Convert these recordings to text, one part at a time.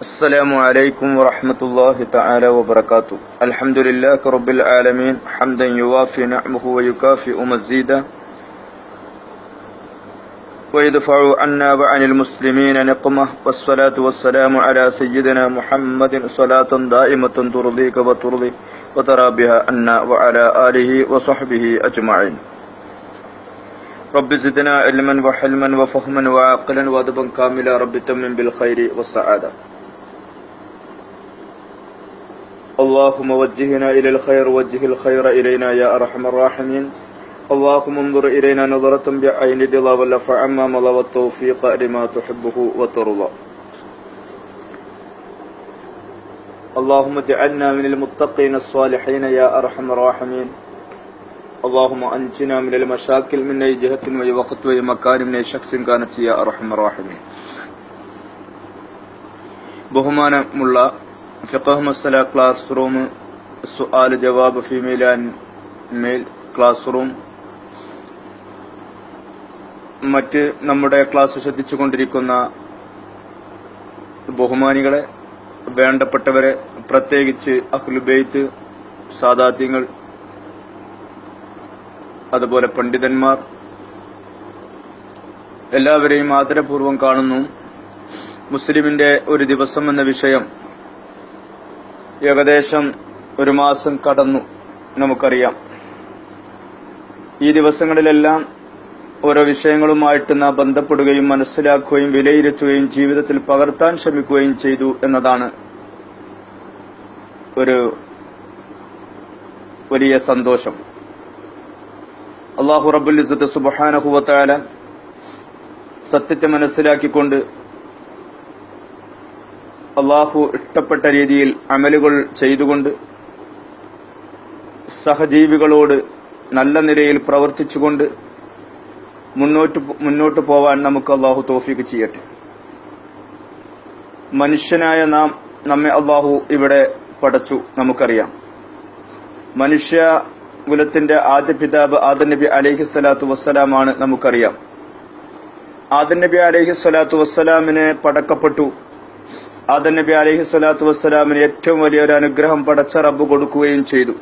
السلام عليكم ورحمة الله تعالى وبركاته. الحمد لله رب العالمين. حمدا يوافي نعمه ويكافئ مزيدا ويدفع عنا وعن المسلمين نقمة. والصلاة والسلام على سيدنا محمد. صلاة دائمة ترضيك وترضي. وترى بها عنا وعلى آله وصحبه أجمعين. رب زدنا علما وحلما وفهما وعقلا وادبا كاملا. رب تمن بالخير والسعادة. اللهم وجهنا إلى الخير وجه الخير إلينا يا أرحم الراحمين اللهم انظر إلينا نظرة بعين رضا واللف عما مضى والتوفيق لما تحبه وترضى اللهم اجعلنا من المتقين الصالحين يا أرحم الراحمين اللهم أنجنا من المشاكل من أي جهة وأي وقت وأي مكان من أي شخص كانت يا أرحم الراحمين ബഹുമാനമുള്ള ഫിഖഹ് മസല class room സുആൽ ജവാബ് female and male class room മറ്റ് നമ്മുടെ ക്ലാസ് ശ്രദ്ധിച്ചുകൊണ്ടിരിക്കുന്ന ബഹുമാനികളെ വേണ്ടപ്പെട്ടവരെ പ്രത്യേകിച്ച് അഹ്ലുബെയ്ത്ത് സാദാത്യങ്ങൾ അതുപോലെ പണ്ഡിതന്മാർ എല്ലാവരെയും ആദരപൂർവം കാണുന്നു. മുസ്ലിമിന്റെ ഒരു ദിവസം എന്ന വിഷയം ഏകദേശം ഒരു മാസം കടന്നു നമുക്കറിയാം. ഈ ദിവസങ്ങളിലെല്ലാം ഓരോ വിഷയങ്ങളുമായിട്ട് നാം ബന്ധപ്പെടുകയും മനസ്സിലാക്കുകയും വിലയിരുത്തുകയും ജീവിതത്തിൽ പകർത്താൻ ശ്രമിക്കുകയും ചെയ്തു എന്നതാണ് ഒരു വലിയ സന്തോഷം. അള്ളാഹു റബുൽ ഇസത്ത് സുബഹാനഹുവത്തായ സത്യത്തെ മനസ്സിലാക്കിക്കൊണ്ട് അള്ളാഹു ഇഷ്ടപ്പെട്ട രീതിയിൽ അമലുകൾ ചെയ്തുകൊണ്ട് സഹജീവികളോട് നല്ല നിലയിൽ പ്രവർത്തിച്ചുകൊണ്ട് മുന്നോട്ട് മുന്നോട്ട് പോവാൻ നമുക്ക് അള്ളാഹു തോഫിക്ക് ചെയ്യട്ടെ. മനുഷ്യനായ നാം നമ്മെ അള്ളാഹു ഇവിടെ പടച്ചു നമുക്കറിയാം. മനുഷ്യ കുലത്തിന്റെ ആദ്യ പിതാവ് ആദൻ നബി അലൈഹി സ്വലാത്തു വസ്സലാമാണ് നമുക്കറിയാം. ആദൻ നബി അലൈഹി സ്വലാത്തു വസ്സലാമിനെ പടക്കപ്പെട്ടു. ആദൻ നബി അലൈഹി സ്വലാത്തു വസ്സലാമിന് ഏറ്റവും വലിയൊരു അനുഗ്രഹം പടച്ച റബ്ബ് കൊടുക്കുകയും ചെയ്തു.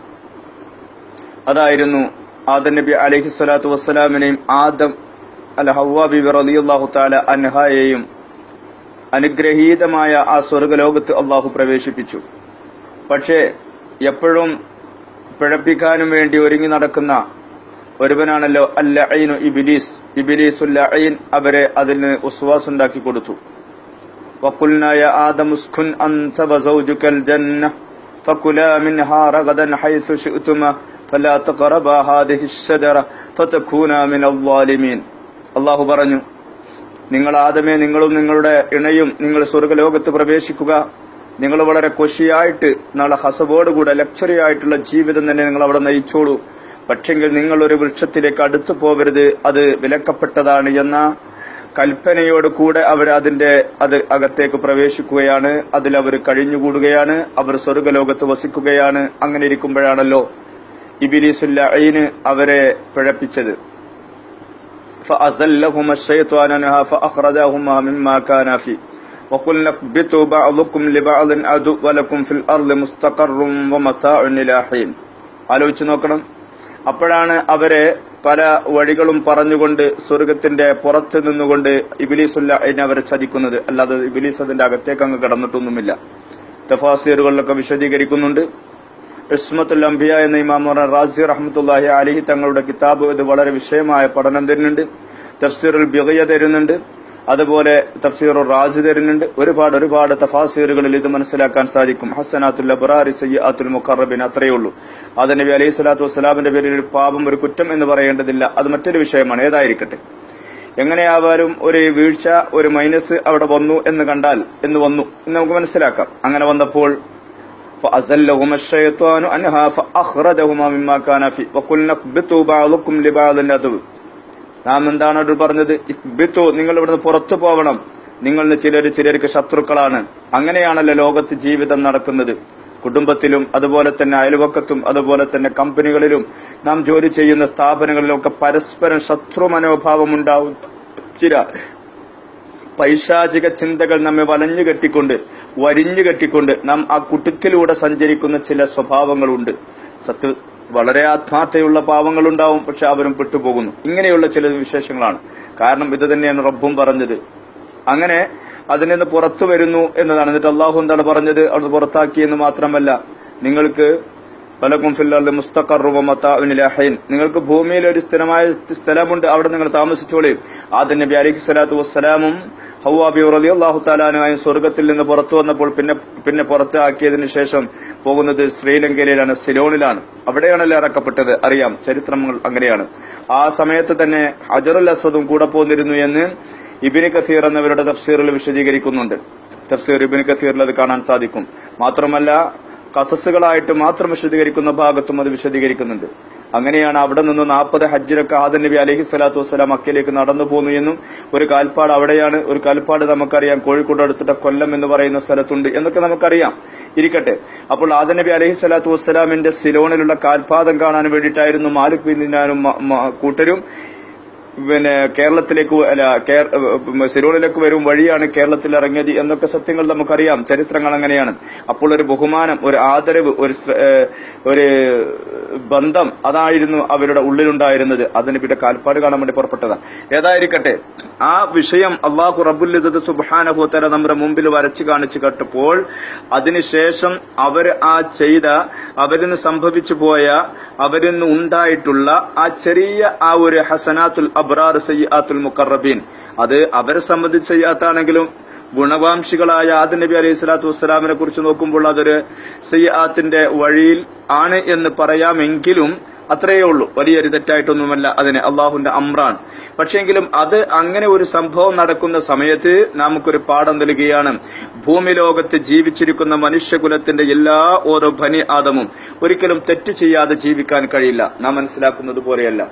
അതായിരുന്നു ആദൻ നബി അലൈഹി സ്വലാത്തു വസ്സലാമിനെയും ആദം അൽ ഹവ്വ ബിബി തആല അൻഹായേയും അനുഗ്രഹീതമായ ആ സ്വർഗലോകത്ത് അള്ളാഹു പ്രവേശിപ്പിച്ചു. പക്ഷേ എപ്പോഴും പിഴപ്പിക്കാനും വേണ്ടി ഒരുങ്ങി നടക്കുന്ന ഒരുവനാണല്ലോ അല്ല ഇബിലീസ്. ഇബിലീസ് ഉല്ല അവരെ അതിന് ഉസ്വാസ് ഉണ്ടാക്കി കൊടുത്തു. وقلنا يا آدم اسكن أنت وزوجك الجنة فكلا منها رغدا حيث شئتما فلا تقربا هذه الشجرة فتكونا من الظالمين അള്ളാഹു പറഞ്ഞു നിങ്ങൾ ആദമേ നിങ്ങളും നിങ്ങളുടെ ഇണയും നിങ്ങൾ സ്വർഗലോകത്ത് പ്രവേശിക്കുക നിങ്ങൾ വളരെ കൊശിയായിട്ട് നാളെ ഹസബോടുകൂടെ ലക്ഷറി ആയിട്ടുള്ള ജീവിതം തന്നെ നിങ്ങൾ അവിടെ നയിച്ചോളൂ പക്ഷെങ്കിൽ നിങ്ങൾ ഒരു വൃക്ഷത്തിലേക്ക് അടുത്തു പോകരുത് അത് വിലക്കപ്പെട്ടതാണ് എന്ന കൽപ്പനയോട് കൂടെ അവർ അതിന്റെ അത് അകത്തേക്ക് പ്രവേശിക്കുകയാണ് അതിൽ അവർ കഴിഞ്ഞുകൂടുകയാണ് അവർ സ്വർഗലോകത്ത് വസിക്കുകയാണ് അങ്ങനെ ഇരിക്കുമ്പോഴാണല്ലോ ഇബിലിസുല്ലീന് അവരെ പിഴപ്പിച്ചത് فأزلهما الشيطان عنها فأخرجهما مما كان فيه وقلنا اهبطوا بعضكم لبعض عدو ولكم في الأرض مستقر ومتاع إلى حين ആലോചിച്ച് നോക്കണം അപ്പോഴാണ് അവരെ പല വഴികളും പറഞ്ഞുകൊണ്ട് സ്വർഗത്തിന്റെ പുറത്ത് നിന്നുകൊണ്ട് ഇബിലീസുല്ല അതിനെ അവരെ ചതിക്കുന്നത്. അല്ലാതെ ഇബിലീസ് അതിന്റെ അകത്തേക്ക് അങ്ങ് കടന്നിട്ടൊന്നുമില്ല. തഫാസീറുകളിലൊക്കെ വിശദീകരിക്കുന്നുണ്ട്. ഇസ്മത്തുൽ അംബിയ എന്ന ഇമാം റാസി റഹ്മത്തുല്ലാഹി അലിഹി തങ്ങളുടെ കിതാബ് ഇത് വളരെ വിഷയമായ പഠനം തരുന്നുണ്ട്. തഫ്സീറുൽ ബിഗയ തരുന്നുണ്ട്. അതുപോലെ തഫ്സീറുൽ റാജ് തരുന്നുണ്ട് ഒരുപാട് ഒരുപാട് തഫാസീറുകളിൽ ഇത് മനസ്സിലാക്കാൻ സാധിക്കും ഹസനാത്തുൽ അബ്റാരി സയ്യാത്തുൽ മുഖറബിൻ അത്രയേ ഉള്ളൂ അത് നബി അലൈഹി സ്വലാത്തു വസ്സലാമിന്റെ പേരിൽ ഒരു പാപം ഒരു കുറ്റം എന്ന് പറയേണ്ടതില്ല അത് മറ്റൊരു വിഷയമാണ് ഏതായിരിക്കട്ടെ എങ്ങനെയാവാലും ഒരു വീഴ്ച ഒരു മൈനസ് അവിടെ വന്നു എന്ന് കണ്ടാൽ എന്ന് വന്നു എന്ന് നമുക്ക് മനസ്സിലാക്കാം അങ്ങനെ വന്നപ്പോൾ فأزلهما الشيطان عنها فأخرجهما مما كان فيه وقلنا اهبطوا بعضكم لبعض عدو നാം എന്താണ് അവർ പറഞ്ഞത്? ബിത്തു നിങ്ങൾ ഇവിടുന്ന് പുറത്തു പോകണം നിങ്ങൾ ചിലർ ചിലർക്ക് ശത്രുക്കളാണ്. അങ്ങനെയാണല്ലോ ലോകത്ത് ജീവിതം നടക്കുന്നത്. കുടുംബത്തിലും അതുപോലെ തന്നെ അയൽവക്കത്തും അതുപോലെ തന്നെ കമ്പനികളിലും നാം ജോലി ചെയ്യുന്ന സ്ഥാപനങ്ങളിലും ഒക്കെ പരസ്പരം ശത്രു മനോഭാവം ഉണ്ടാവും. ചില പൈശാചിക ചിന്തകൾ നമ്മെ വലഞ്ഞു കെട്ടിക്കൊണ്ട് വരിഞ്ഞു കെട്ടിക്കൊണ്ട് നാം ആ കുട്ടിക്കിലൂടെ സഞ്ചരിക്കുന്ന ചില സ്വഭാവങ്ങളുണ്ട്. സത്യ വളരെ ആത്മാർത്ഥയുള്ള പാവങ്ങളുണ്ടാവും പക്ഷെ അവരും പെട്ടുപോകുന്നു. ഇങ്ങനെയുള്ള ചില വിശേഷങ്ങളാണ്. കാരണം ഇത് തന്നെയാണ് റബ്ബും പറഞ്ഞത്. അങ്ങനെ അതിൽ നിന്ന് പുറത്തു വരുന്നു എന്നതാണ്. എന്നിട്ട് അള്ളാഹു എന്താണ് പറഞ്ഞത്? അവിടെ പുറത്താക്കി എന്ന് മാത്രമല്ല നിങ്ങൾക്ക് പലക്കും മുസ്തഖർ മുസ്തഖറുവമത്താവിനിലഹൈൻ നിങ്ങൾക്ക് ഭൂമിയിൽ ഒരു സ്ഥിരമായ സ്ഥലമുണ്ട് അവിടെ നിങ്ങൾ താമസിച്ചോളി. ആദ്യ നബി അലിഖ് സ്വലാത്തു വസ്സലാമും ഹൗവാബി റലി അള്ളാഹു താലാനുമായും സ്വർഗത്തിൽ നിന്ന് പുറത്തു വന്നപ്പോൾ പിന്നെ പിന്നെ പുറത്താക്കിയതിനു ശേഷം പോകുന്നത് ശ്രീലങ്കയിലാണ് സിലോണിലാണ്. അവിടെയാണല്ലോ ഇറക്കപ്പെട്ടത് അറിയാം ചരിത്രങ്ങൾ അങ്ങനെയാണ്. ആ സമയത്ത് തന്നെ അജറുൽ അസദും കൂടെ പോന്നിരുന്നു എന്ന് ഇബിന് കസീർ എന്നവരുടെ തഫ്സീറിൽ വിശദീകരിക്കുന്നുണ്ട്. തഫ്സീർ ഇബിന് കസീറിൽ അത് കാണാൻ സാധിക്കും. മാത്രമല്ല കസസുകളായിട്ട് മാത്രം വിശദീകരിക്കുന്ന ഭാഗത്തും അത് വിശദീകരിക്കുന്നുണ്ട്. അങ്ങനെയാണ് അവിടെ നിന്ന് നാൽപ്പത് ഹജ്ജിലൊക്കെ ആദൻ നബി അലഹി സ്വലാത്തു വസ്സലാം മക്കയിലേക്ക് നടന്നു പോന്നു എന്നും ഒരു കാൽപ്പാട് അവിടെയാണ് ഒരു കാൽപ്പാട് നമുക്കറിയാം കോഴിക്കോട് അടുത്തിട്ട കൊല്ലം എന്ന് പറയുന്ന സ്ഥലത്തുണ്ട് എന്നൊക്കെ നമുക്കറിയാം. ഇരിക്കട്ടെ. അപ്പോൾ ആദൻ നബി അലഹി സ്വലാത്തു വസ്സലാമിന്റെ സിലോണിലുള്ള കാൽപാദം കാണാൻ വേണ്ടിയിട്ടായിരുന്നു മാലിക് ബിൻ കൂട്ടരും പിന്നെ കേരളത്തിലേക്ക് അല്ല സിരോളിലേക്ക് വരും വഴിയാണ് കേരളത്തിൽ ഇറങ്ങിയത് എന്നൊക്കെ സത്യങ്ങൾ നമുക്കറിയാം. ചരിത്രങ്ങൾ അങ്ങനെയാണ്. അപ്പോൾ ഒരു ബഹുമാനം ഒരു ആദരവ് ഒരു ഒരു ബന്ധം അതായിരുന്നു അവരുടെ ഉള്ളിലുണ്ടായിരുന്നത്. അതിന് പിന്നെ കാൽപ്പാട് കാണാൻ വേണ്ടി പുറപ്പെട്ടതാണ് ഏതായിരിക്കട്ടെ ആ വിഷയം അള്ളാഹു റബുല്ലിദ് സുബാനഹുത്തര നമ്മുടെ മുമ്പിൽ വരച്ചു കാണിച്ചു കട്ടപ്പോൾ അതിനുശേഷം അവർ ആ ചെയ്ത അവരിന് സംഭവിച്ചു പോയ അവരിന്ന് ഉണ്ടായിട്ടുള്ള ആ ചെറിയ ആ ഒരു ഹസനാത്തുൽ അബ്രാർ സയ്യാത്തുൽ മുക്കറബീൻ അത് അവരെ സംബന്ധിച്ച് സയ്യാത്താണെങ്കിലും ഗുണവാംശികളായ ആദ നബി അലൈഹി സ്വലാത്തു വസ്സലാമിനെ കുറിച്ച് നോക്കുമ്പോൾ അതൊരു സയ്യാത്തിന്റെ വഴിയിൽ ആണ് എന്ന് പറയാമെങ്കിലും അത്രയേ ഉള്ളൂ. വലിയൊരു തെറ്റായിട്ടൊന്നുമല്ല അതിന് അള്ളാഹുന്റെ അമ്രാൻ പക്ഷെങ്കിലും അത് അങ്ങനെ ഒരു സംഭവം നടക്കുന്ന സമയത്ത് നമുക്കൊരു പാഠം നൽകുകയാണ്. ഭൂമി ലോകത്ത് ജീവിച്ചിരിക്കുന്ന മനുഷ്യകുലത്തിന്റെ എല്ലാ ഓരോ ഭനി ആദമും ഒരിക്കലും തെറ്റ് ചെയ്യാതെ ജീവിക്കാൻ കഴിയില്ല. നാം മനസ്സിലാക്കുന്നത് പോലെയല്ല.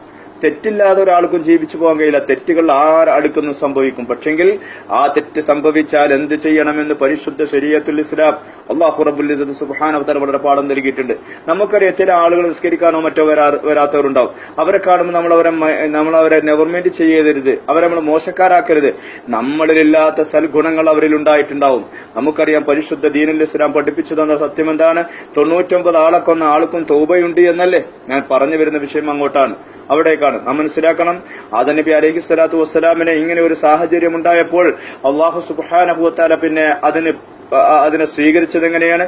തെറ്റില്ലാതെ ഒരാൾക്കും ജീവിച്ചു പോകാൻ കഴിയില്ല. തെറ്റുകൾ ആരടുക്കുന്നു സംഭവിക്കും. പക്ഷെങ്കിൽ ആ തെറ്റ് സംഭവിച്ചാൽ എന്ത് ചെയ്യണമെന്ന് പരിശുദ്ധ ശരീരത്തുൽ ഇസ്ലാം അള്ളാഹു റബുൽ സുബാനവതാര വളരെ പാഠം നൽകിയിട്ടുണ്ട്. നമുക്കറിയാം ചില ആളുകൾ നിസ്കരിക്കാനോ മറ്റോ വരാ വരാത്തവരുണ്ടാവും. അവരെ കാണുമ്പോൾ നമ്മൾ അവരെ നമ്മൾ അവരെ നെവർമെന്റ് ചെയ്യരുത്. അവരെ നമ്മൾ മോശക്കാരാക്കരുത്. നമ്മളിലില്ലാത്ത സൽഗുണങ്ങൾ അവരിൽ ഉണ്ടായിട്ടുണ്ടാവും. നമുക്കറിയാം പരിശുദ്ധ ദീനുൽ ഇസ്ലാം പഠിപ്പിച്ചു തന്ന സത്യം എന്താണ്? തൊണ്ണൂറ്റൊമ്പത് ആളെ കൊന്ന ആൾക്കും തോബയുണ്ട് എന്നല്ലേ? ഞാൻ പറഞ്ഞു വരുന്ന വിഷയം അങ്ങോട്ടാണ്. അവിടേക്കാണ് നാം മനസ്സിലാക്കണം ആദ നബി അലൈഹി സ്വലാത്തു വസ്സലാമിന് ഇങ്ങനെ ഒരു സാഹചര്യം ഉണ്ടായപ്പോൾ അള്ളാഹു സുബാനഹുത്താല പിന്നെ അതിന് അതിനെ സ്വീകരിച്ചത് എങ്ങനെയാണ്?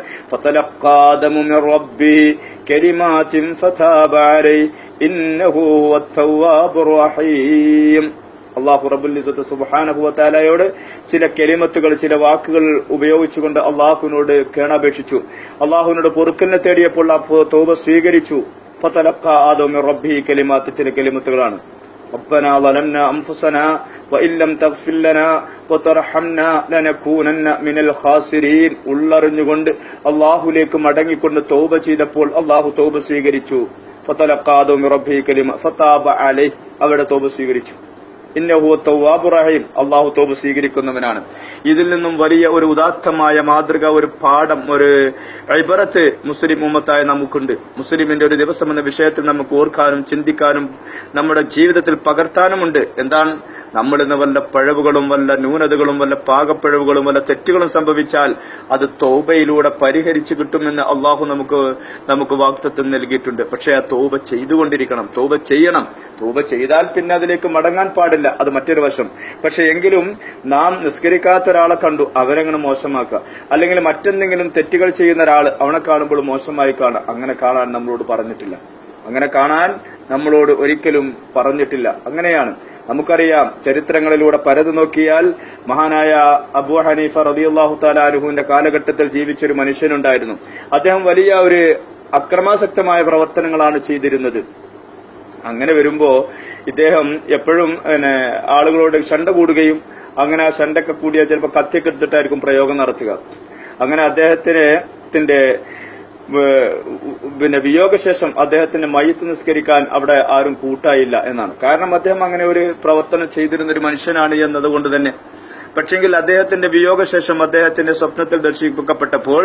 അള്ളാഹു റബുല്ലിസത്ത് സുബാനഹു വത്താലയോട് ചില കെലിമത്തുകൾ ചില വാക്കുകൾ ഉപയോഗിച്ചുകൊണ്ട് അള്ളാഹുവിനോട് കേണപേക്ഷിച്ചു. അള്ളാഹുവിനോട് പൊറുക്കലിനെ തേടിയപ്പോൾ ആ തോപ സ്വീകരിച്ചു. ഫതലഖ ആദം മിർ റബ്ബിഹി കലിമാത്ത് ചില കെലിമത്തുകളാണ് ربنا ظلمنا أنفسنا وإن لم تغفر لنا وترحمنا لنكونن من الخاسرين ഉള്ളറിഞ്ഞുകൊണ്ട് അള്ളാഹുലേക്ക് മടങ്ങിക്കൊണ്ട് തൗബ ചെയ്തപ്പോൾ അള്ളാഹു തൗബ സ്വീകരിച്ചു ഫതലഖാദു മിർ റബ്ബിഹി കലിമ ഫതാബ അലൈഹി അവിടെ തൗബ സ്വീകരിച്ചു ഇന്നഹു റഹീം. അള്ളാഹു തോബ് സ്വീകരിക്കുന്നവനാണ്. ഇതിൽ നിന്നും വലിയ ഒരു ഉദാത്തമായ മാതൃക ഒരു പാഠം ഒരു ഇബറത്ത് മുസ്ലിം ഉമ്മത്തായ നമുക്കുണ്ട്. മുസ്ലിമിന്റെ ഒരു ദിവസം എന്ന വിഷയത്തിൽ നമുക്ക് ഓർക്കാനും ചിന്തിക്കാനും നമ്മുടെ ജീവിതത്തിൽ പകർത്താനുമുണ്ട്. എന്താണ്? നമ്മൾ ഇന്ന് വല്ല പഴവുകളും വല്ല ന്യൂനതകളും വല്ല പാകപ്പിഴവുകളും വല്ല തെറ്റുകളും സംഭവിച്ചാൽ അത് തോബയിലൂടെ പരിഹരിച്ചു കിട്ടുമെന്ന് അള്ളാഹു നമുക്ക് നമുക്ക് വാക്തത്വം നൽകിയിട്ടുണ്ട്. പക്ഷെ ആ തോബ ചെയ്തുകൊണ്ടിരിക്കണം. തോബ ചെയ്യണം. തോബ ചെയ്താൽ പിന്നെ അതിലേക്ക് മടങ്ങാൻ പാടില്ല. അത് മറ്റൊരു വശം. പക്ഷെ എങ്കിലും നാം നിസ്കരിക്കാത്ത ഒരാളെ കണ്ടു അവരെങ്ങനെ മോശമാക്കുക. അല്ലെങ്കിൽ മറ്റെന്തെങ്കിലും തെറ്റുകൾ ചെയ്യുന്ന ഒരാൾ അവനെ കാണുമ്പോൾ മോശമായി കാണുക. അങ്ങനെ കാണാൻ നമ്മളോട് പറഞ്ഞിട്ടില്ല. അങ്ങനെ കാണാൻ നമ്മളോട് ഒരിക്കലും പറഞ്ഞിട്ടില്ല. അങ്ങനെയാണ്. നമുക്കറിയാം ചരിത്രങ്ങളിലൂടെ പരതു നോക്കിയാൽ മഹാനായ അബു ഹനീഫ റബിയുല്ലാഹു താലാലുഹുവിന്റെ കാലഘട്ടത്തിൽ ജീവിച്ചൊരു മനുഷ്യനുണ്ടായിരുന്നു. അദ്ദേഹം വലിയ ഒരു അക്രമാസക്തമായ പ്രവർത്തനങ്ങളാണ് ചെയ്തിരുന്നത്. അങ്ങനെ വരുമ്പോ ഇദ്ദേഹം എപ്പോഴും പിന്നെ ആളുകളോട് ശണ്ട കൂടുകയും അങ്ങനെ ആ ശണ്ടൊക്കെ കൂടിയാൽ ചിലപ്പോൾ കത്തിയൊക്കെ എടുത്തിട്ടായിരിക്കും പ്രയോഗം നടത്തുക. അങ്ങനെ അദ്ദേഹത്തിന് ത്തിന്റെ പിന്നെ വിയോഗശേഷം അദ്ദേഹത്തിന്റെ മയ്യത്ത് നിസ്കരിക്കാൻ അവിടെ ആരും കൂട്ടായില്ല എന്നാണ്. കാരണം അദ്ദേഹം അങ്ങനെ ഒരു പ്രവർത്തനം ചെയ്തിരുന്ന ഒരു മനുഷ്യനാണ് എന്നതുകൊണ്ട് തന്നെ. പക്ഷെങ്കിൽ അദ്ദേഹത്തിന്റെ വിയോഗശേഷം അദ്ദേഹത്തിന്റെ സ്വപ്നത്തിൽ ദർശിപ്പിക്കപ്പെട്ടപ്പോൾ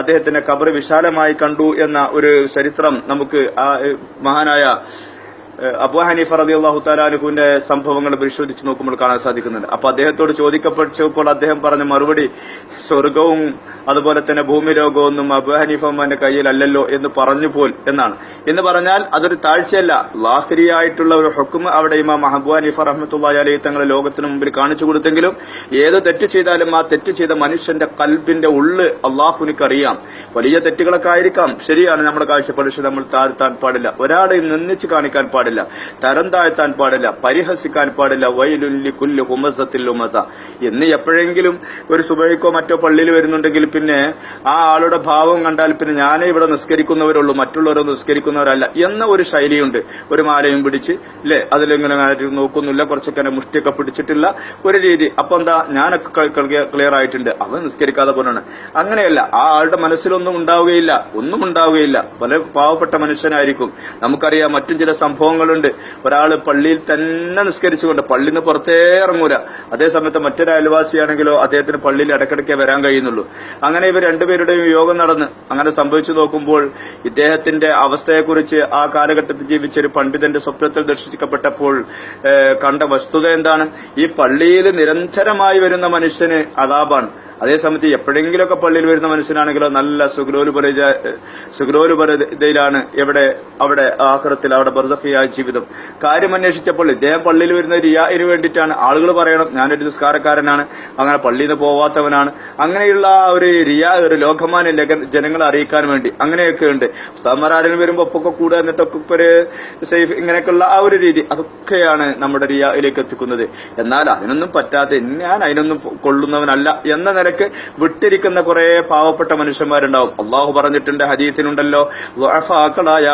അദ്ദേഹത്തിന്റെ കബർ വിശാലമായി കണ്ടു എന്ന ഒരു ചരിത്രം നമുക്ക് ആ മഹാനായ അബൂ ഹനീഫ റതി അള്ളാഹു താലാലുഹുവിന്റെ സംഭവങ്ങൾ പരിശോധിച്ച് നോക്കുമ്പോൾ കാണാൻ സാധിക്കുന്നുണ്ട്. അപ്പൊ അദ്ദേഹത്തോട് ചോദിക്കപ്പെട്ടപ്പോൾ അദ്ദേഹം പറഞ്ഞ മറുപടി സ്വർഗവും അതുപോലെ തന്നെ ഭൂമി ലോകമൊന്നും അബൂ ഹനീഫമാന്റെ കയ്യിലല്ലല്ലോ എന്ന് പറഞ്ഞു പോൽ എന്നാണ്. എന്ന് പറഞ്ഞാൽ അതൊരു താഴ്ചയല്ല. ലാഹരിയായിട്ടുള്ള ഒരു ഹുക്കും അവിടെ ഇമാം മഹബു ഹനീഫ റഹ്മത്തുള്ളാഹി അലൈഹി തങ്ങളെ ലോകത്തിന് മുമ്പിൽ കാണിച്ചു കൊടുത്തെങ്കിലും ഏത് തെറ്റ് ചെയ്താലും ആ തെറ്റ് ചെയ്ത മനുഷ്യന്റെ കൽബിന്റെ ഉള്ള് അള്ളാഹുനിക്ക് അറിയാം വലിയ തെറ്റുകളൊക്കെ ആയിരിക്കാം. ശരിയാണ് നമ്മുടെ കാഴ്ചപ്പാട്. പക്ഷെ നമ്മൾ താഴ്ത്താൻ പാടില്ല. ഒരാളെ നിന്നിച്ച് കാണിക്കാൻ പാടില്ല. തരം താഴ്ത്താൻ പാടില്ല. പരിഹസിക്കാൻ പാടില്ല. വയലുല്ലി കുല്ലു ഹുമസത്തിൽ ഉമത എന്ന് എപ്പോഴെങ്കിലും ഒരു സുബൈക്കോ മറ്റോ പള്ളിയിൽ വരുന്നുണ്ടെങ്കിൽ പിന്നെ ആ ആളുടെ ഭാവം കണ്ടാൽ പിന്നെ ഞാനേ ഇവിടെ നിസ്കരിക്കുന്നവരുള്ളൂ. മറ്റുള്ളവരോ നിസ്കരിക്കുന്നവരല്ല എന്ന ഒരു ശൈലിയുണ്ട്. ഒരു മാലയും പിടിച്ച് അല്ലെ അതിലിങ്ങനെ നോക്കുന്നില്ല. കുറച്ചൊക്കെ മുഷ്ടിയൊക്കെ പിടിച്ചിട്ടില്ല. ഒരു രീതി. അപ്പൊ എന്താ? ഞാനൊക്കെ ക്ലിയർ ആയിട്ടുണ്ട്. അവൻ നിസ്കരിക്കാതെ പോലാണ് അങ്ങനെയല്ല. ആ ആളുടെ മനസ്സിലൊന്നും ഉണ്ടാവുകയില്ല. ഒന്നും ഉണ്ടാവുകയില്ല. പല പാവപ്പെട്ട മനുഷ്യനായിരിക്കും. നമുക്കറിയാം മറ്റും ചില സംഭവങ്ങളുണ്ട്. ഒരാൾ പള്ളിയിൽ തന്നെ നിസ്കരിച്ചുകൊണ്ട് പള്ളിയിൽ നിന്ന് പുറത്തേ ഇറങ്ങൂല. അതേസമയത്ത് മറ്റൊരു അയൽവാസിയാണെങ്കിലോ അദ്ദേഹത്തിന് പള്ളിയിൽ ഇടയ്ക്കിടയ്ക്ക് വരാൻ കഴിയുന്നുള്ളൂ. അങ്ങനെ ഇവർ രണ്ടുപേരുടെയും യോഗം നടന്ന് അങ്ങനെ സംഭവിച്ചു നോക്കുമ്പോൾ ഇദ്ദേഹത്തിന്റെ അവസ്ഥയെക്കുറിച്ച് ആ കാലഘട്ടത്തിൽ ജീവിച്ച ഒരു പണ്ഡിതന്റെ സ്വപ്നത്തിൽ ദർശിക്കപ്പെട്ടപ്പോൾ കണ്ട വസ്തുത എന്താണ്? ഈ പള്ളിയിൽ നിരന്തരമായി വരുന്ന മനുഷ്യന് അതാപാണ്. അതേസമയത്ത് എപ്പോഴെങ്കിലുമൊക്കെ പള്ളിയിൽ വരുന്ന മനുഷ്യനാണെങ്കിലോ നല്ല സുഗ്രോലുപര സുഗ്രോലുപരതയിലാണ് എവിടെ അവിടെ ആഹ്റത്തിൽ അവിടെ ബർദഫിയായ ജീവിതം. കാര്യം അന്വേഷിച്ചപ്പോൾ ഇദ്ദേഹം പള്ളിയിൽ വരുന്ന റിയായിന് വേണ്ടിയിട്ടാണ് ആളുകൾ പറയണം. ഞാനൊരു നിസ്കാരക്കാരനാണ്. അങ്ങനെ പള്ളിയിൽ നിന്ന് പോവാത്തവനാണ്. അങ്ങനെയുള്ള ഒരു റിയാ ഒരു ലോകമാന്യ ജനങ്ങളെ അറിയിക്കാൻ വേണ്ടി അങ്ങനെയൊക്കെ ഉണ്ട്. സമരാരിൽ വരുമ്പോൾ ഒപ്പൊക്കെ കൂടുക എന്നിട്ടൊക്കെ ഒരു സേഫ് ഇങ്ങനെയൊക്കെയുള്ള ആ ഒരു രീതി. അതൊക്കെയാണ് നമ്മുടെ റിയായിലേക്ക് എത്തിക്കുന്നത്. എന്നാൽ അതിനൊന്നും പറ്റാതെ ഞാൻ അതിനൊന്നും കൊള്ളുന്നവനല്ല എന്ന നിലയ്ക്ക് വിട്ടിരിക്കുന്ന കുറെ പാവപ്പെട്ട മനുഷ്യന്മാരുണ്ടാവും. അള്ളാഹു പറഞ്ഞിട്ടുണ്ട് ഹദീസിനുണ്ടല്ലോ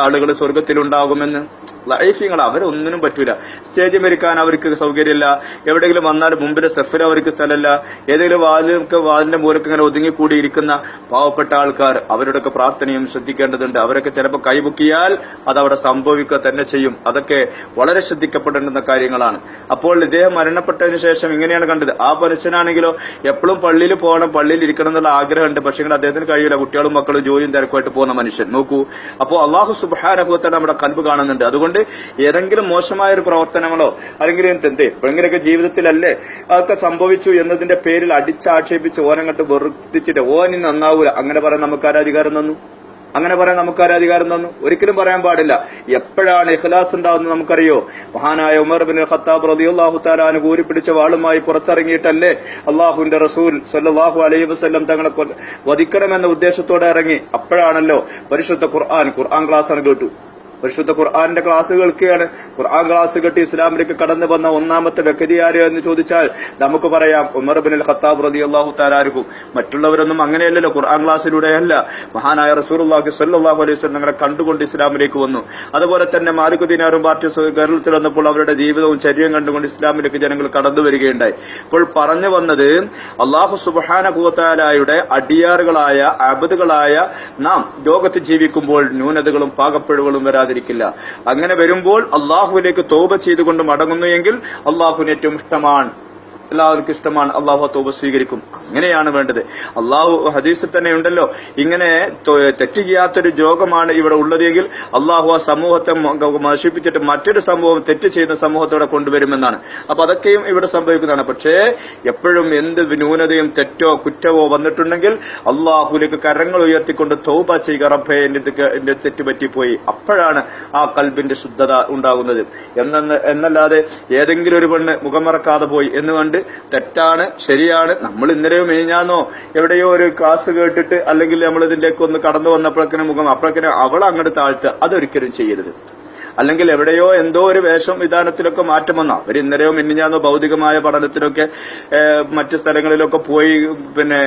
ആളുകൾ സ്വർഗത്തിലുണ്ടാകുമെന്ന് ലൈഫിങ്ങൾ അവരൊന്നിനും പറ്റൂല. സ്റ്റേജിൽ മരിക്കാൻ അവർക്ക് സൗകര്യമില്ല. എവിടെയെങ്കിലും വന്നാൽ മുമ്പിലെ സെഫിൽ അവർക്ക് സ്ഥലമില്ല. ഏതെങ്കിലും വാതിലൊക്കെ വാതിലിന്റെ മൂലക്ക് ഇങ്ങനെ ഒതുങ്ങിക്കൂടി ഇരിക്കുന്ന പാവപ്പെട്ട ആൾക്കാർ അവരുടെയൊക്കെ പ്രാർത്ഥനയും ശ്രദ്ധിക്കേണ്ടതുണ്ട്. അവരൊക്കെ ചിലപ്പോൾ കൈപൊക്കിയാൽ അത് അവിടെ സംഭവിക്കുക തന്നെ ചെയ്യും. അതൊക്കെ വളരെ ശ്രദ്ധിക്കപ്പെടേണ്ടുന്ന കാര്യങ്ങളാണ്. അപ്പോൾ ഇദ്ദേഹം മരണപ്പെട്ടതിന് ശേഷം ഇങ്ങനെയാണ് കണ്ടത്? ആ മനുഷ്യനാണെങ്കിലോ എപ്പോഴും പള്ളിയിൽ പോകണം പള്ളിയിൽ ഇരിക്കണം എന്നുള്ള ആഗ്രഹമുണ്ട്. പക്ഷേ അദ്ദേഹത്തിന് കഴിയില്ല കുട്ടികളും മക്കളും ജോലിയും തിരക്കുമായിട്ട് പോകുന്ന മനുഷ്യൻ. നോക്കൂ. അപ്പോൾ അള്ളാഹു സുബാനഭവത്തെ നമ്മുടെ കൽബ് കാണുന്നുണ്ട്. അതുകൊണ്ട് ഏതെങ്കിലും മോശമായ ഒരു പ്രവർത്തനങ്ങളോ അല്ലെങ്കിൽ എന്ത് എപ്പോഴെങ്കിലൊക്കെ ജീവിതത്തിലല്ലേ അതൊക്കെ സംഭവിച്ചു എന്നതിന്റെ പേരിൽ അടിച്ചാക്ഷേപിച്ച് ഓനങ്ങട്ട് വെറുത്തിച്ചിട്ട് ഓനി നന്നാവൂല. അങ്ങനെ പറയാൻ നമുക്ക് ആരാധികാരം തന്നു? അങ്ങനെ പറയാൻ നമുക്ക് ആരാധികാരം തന്നു? ഒരിക്കലും പറയാൻ പാടില്ല. എപ്പോഴാണ് ഇഖ്ലാസ് ഉണ്ടാവുന്നത് നമുക്കറിയോ? മഹാനായ ഉമർ ബിൻ ഖത്താബ് റളിയല്ലാഹു തആല അനു ഊരി പിടിച്ച വാളുമായി പുറത്തിറങ്ങിയിട്ടല്ലേ അള്ളാഹുവിന്റെ റസൂൽ സല്ലാഹു അലൈഹി വസല്ലം തങ്ങളെ വധിക്കണമെന്ന ഉദ്ദേശത്തോടെ ഇറങ്ങി. അപ്പോഴാണല്ലോ പരിശുദ്ധ ഖുർആൻ ഖുർആൻ ക്ലാസ് ആണ് കേട്ടു. പരിശുദ്ധ ഖുർആാന്റെ ക്ലാസ് കേൾക്കുകയാണ് ഖുർആൻ ക്ലാസ് കെട്ടി ഇസ്ലാമിലേക്ക് കടന്നു വന്ന ഒന്നാമത്തെ വ്യക്തി ആര് എന്ന് ചോദിച്ചാൽ നമുക്ക് പറയാം ഉമർ ബിൻ അൽ ഖത്താബ് റതി അള്ളാഹു താലാർക്കും മറ്റുള്ളവരൊന്നും അങ്ങനെയല്ലല്ലോ ഖുർആൻ ക്ലാസ്സിലൂടെയല്ല മഹാനായ റസൂർഹി സല്ലാഹു അലൈഹി വസല്ലം ഞങ്ങളെ കണ്ടുകൊണ്ട് ഇസ്ലാമിലേക്ക് വന്നു. അതുപോലെ തന്നെ മാലിക് പാർട്ടി കേരളത്തിൽ വന്നപ്പോൾ അവരുടെ ജീവിതവും ശരീരം കണ്ടുകൊണ്ട് ഇസ്ലാമിലേക്ക് ജനങ്ങൾ കടന്നു വരികയുണ്ടായി. ഇപ്പോൾ പറഞ്ഞു വന്നത് അള്ളാഹു സുബാന കൂത്താലായുടെ അടിയാറുകളായ അബദുകളായ നാം ലോകത്ത് ജീവിക്കുമ്പോൾ ന്യൂനതകളും പാകപ്പിഴവുകളും വരാതിരിക്കില്ല അങ്ങനെ വരുമ്പോൾ അള്ളാഹുവിലേക്ക് തോപ ചെയ്തുകൊണ്ട് മടങ്ങുന്നു എങ്കിൽ അള്ളാഹുവിന് ഏറ്റവും ഇഷ്ടമാണ്. എല്ലാവർക്കും ഇഷ്ടമാണ്. അള്ളാഹു തോബ സ്വീകരിക്കും. അങ്ങനെയാണ് വേണ്ടത്. അള്ളാഹു ഹദീസിൽ തന്നെ ഉണ്ടല്ലോ. ഇങ്ങനെ തെറ്റ് ചെയ്യാത്തൊരു രോഗമാണ് ഇവിടെ ഉള്ളതെങ്കിൽ അള്ളാഹു ആ സമൂഹത്തെ നശിപ്പിച്ചിട്ട് മറ്റൊരു സമൂഹം തെറ്റ് ചെയ്യുന്ന സമൂഹത്തോടെ കൊണ്ടുവരുമെന്നാണ്. അപ്പൊ അതൊക്കെയും ഇവിടെ സംഭവിക്കുന്നതാണ്. പക്ഷേ എപ്പോഴും എന്ത് ന്യൂനതയും തെറ്റോ കുറ്റമോ വന്നിട്ടുണ്ടെങ്കിൽ അള്ളാഹുലേക്ക് കരങ്ങൾ ഉയർത്തിക്കൊണ്ട് തൗബ ചെയ്യുക റബ്ബേ എന്റെ എന്റെ തെറ്റ് പറ്റിപ്പോയി. അപ്പോഴാണ് ആ കൽബിന്റെ ശുദ്ധത ഉണ്ടാകുന്നത്. എന്നല്ലാതെ ഏതെങ്കിലും ഒരു പെണ്ണ് മുഖമറക്കാതെ പോയി എന്ന് കണ്ട് തെറ്റാണ് ശരിയാണ് നമ്മൾ ഇന്നലെയോ മേഞ്ഞാന്നോ എവിടെയോ ഒരു ക്ലാസ് കേട്ടിട്ട് അല്ലെങ്കിൽ നമ്മൾ ഇതിലേക്ക് ഒന്ന് കടന്നു വന്നപ്പോഴേക്കിനും മുഖം അപ്പോഴേക്കിനും അവൾ അങ്ങോട്ട് താഴ്ത്തുക. അതൊരിക്കലും ചെയ്യരുത്. അല്ലെങ്കിൽ എവിടെയോ എന്തോ ഒരു വേഷം വിധാനത്തിലൊക്കെ മാറ്റം വന്നു അവർ ഇന്നലെയോ മിന്നിഞ്ഞാന്നോ ഭൗതികമായ പഠനത്തിലൊക്കെ മറ്റു സ്ഥലങ്ങളിലൊക്കെ പോയി പിന്നെ